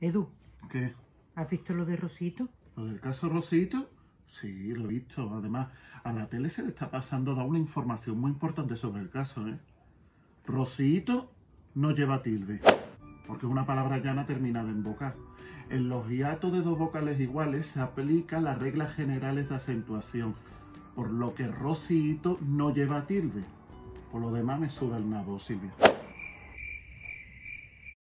Edu, ¿Qué? ¿has visto lo de Rosito? ¿Lo del caso Rosito? Sí, lo he visto. Además, a la tele se le está pasando a dar una información muy importante sobre el caso, ¿eh? Rosito no lleva tilde, porque es una palabra llana terminada en vocal. En los hiatos de dos vocales iguales se aplica las reglas generales de acentuación, por lo que Rosito no lleva tilde. Por lo demás me suda el nabo, Silvia.